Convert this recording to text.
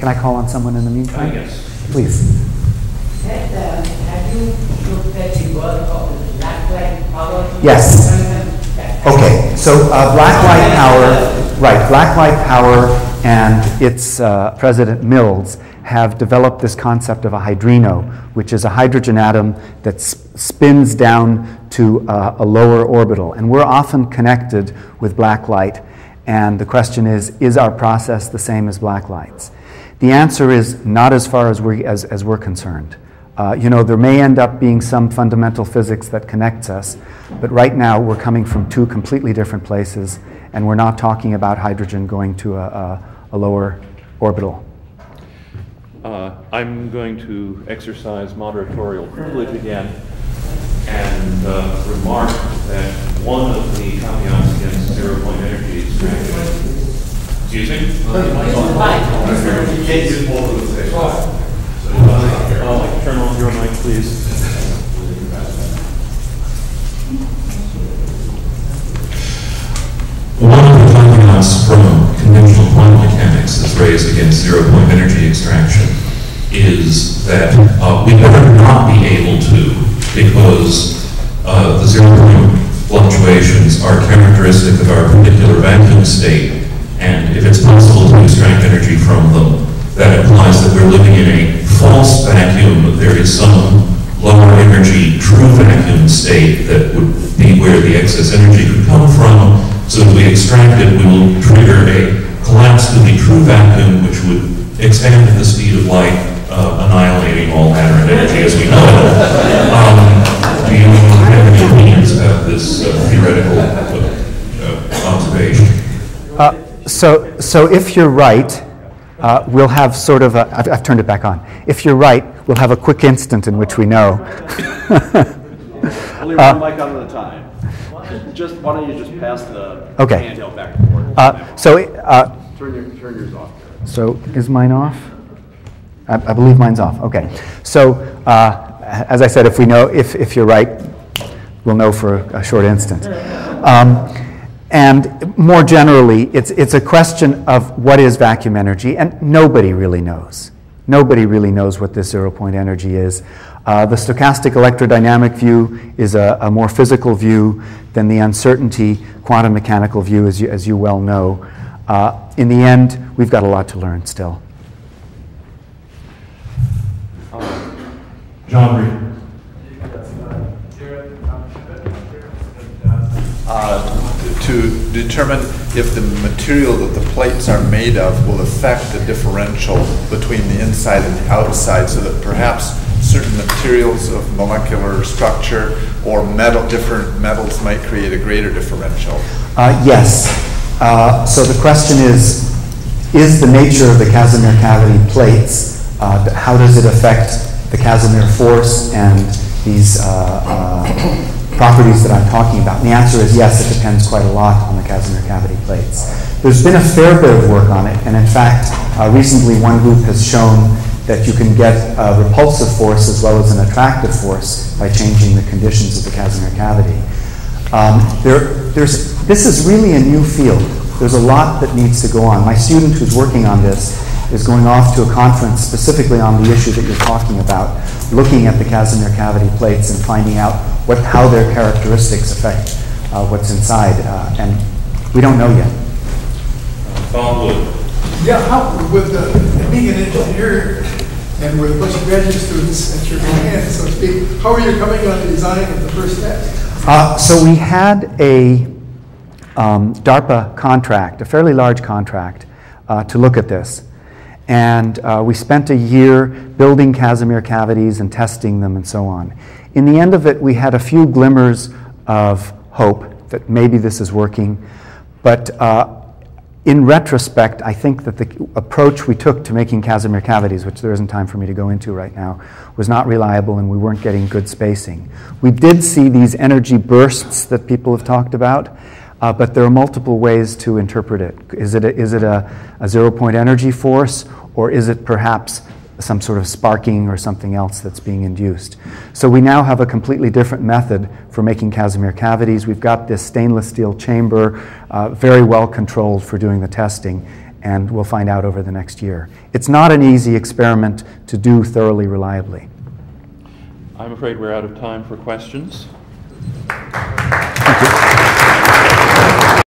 Can I call on someone in the meantime? Uh, yes. Please. Had, uh, have you looked at the work of black light power? Yes. Okay, so uh, Blacklight Power, right, Blacklight Power and its uh, president Mills have developed this concept of a hydrino, which is a hydrogen atom that s- spins down to uh, a lower orbital. And we're often connected with blacklight. And the question is is our process the same as black blacklight's? The answer is not as far as, we, as, as we're concerned. Uh, you know, there may end up being some fundamental physics that connects us, but right now we're coming from two completely different places, and we're not talking about hydrogen going to a, a, a lower orbital. Uh, I'm going to exercise moderatorial privilege again and uh, remark that one of the caveats against zero-point energy extraction. Excuse me? You can't use both of the same time. Uh, turn on your mic, please. One of the caveats from conventional quantum mechanics that's raised against zero-point energy extraction is that uh, we better not be able to because uh, the zero-point fluctuations are characteristic of our particular vacuum state, and if it's possible to extract energy from them, that implies that we're living in a false vacuum. There is some lower energy true vacuum state that would be where the excess energy could come from. So if we extract it, we will trigger a collapse to the true vacuum, which would expand at the speed of light, uh, annihilating all matter and energy as we know it. Um, do you have any opinions about this uh, theoretical uh, uh, observation? Uh, so, so if you're right, uh, we'll have sort of a, I've, I've turned it back on. If you're right, we'll have a quick instant in which we know. Only Uh, one mic on at a time. Just, why don't you just pass the Okay. handheld back and forth? Uh, so, uh, Turn your, turn yours off. So is mine off? I, I believe mine's off. Okay. So uh, as I said, if we know, if, if you're right, we'll know for a, short instant. Um, and more generally, it's, it's a question of what is vacuum energy, and nobody really knows. Nobody really knows what this zero point energy is. Uh, the stochastic electrodynamic view is a, a, more physical view than the uncertainty quantum mechanical view, as you, as you well know. Uh, in the end, we've got a lot to learn still. John Reed. Determine if the material that the plates are made of will affect the differential between the inside and the outside so that perhaps certain materials of molecular structure or metal, different metals might create a greater differential. Uh, yes. Uh, so the question is, is the nature of the Casimir cavity plates, uh, how does it affect the Casimir force and these uh, uh, properties that I'm talking about? And the answer is yes, it depends quite a lot on the Casimir cavity plates. There's been a fair bit of work on it, and in fact, uh, recently one group has shown that you can get a repulsive force as well as an attractive force by changing the conditions of the Casimir cavity. Um, there, there's, this is really a new field. There's a lot that needs to go on. My student who's working on this is going off to a conference specifically on the issue that you're talking about, looking at the Casimir cavity plates and finding out what, how their characteristics affect uh, what's inside. Uh, and we don't know yet. Bob Wood. Yeah, how, with uh, being an engineer and with a bunch of graduate students at your command, so to speak, how are you coming on the design of the first test? Uh, so we had a um, DARPA contract, a fairly large contract, uh, to look at this. And uh, we spent a year building Casimir cavities and testing them and so on. In the end of it, we had a few glimmers of hope that maybe this is working. But uh, in retrospect, I think that the approach we took to making Casimir cavities, which there isn't time for me to go into right now, was not reliable and we weren't getting good spacing. We did see these energy bursts that people have talked about, uh, but there are multiple ways to interpret it. Is it a, is it a, a zero point energy force, or is it perhaps some sort of sparking or something else that's being induced. So we now have a completely different method for making Casimir cavities. We've got this stainless steel chamber, uh, very well controlled for doing the testing, and we'll find out over the next year. It's not an easy experiment to do thoroughly reliably. I'm afraid we're out of time for questions.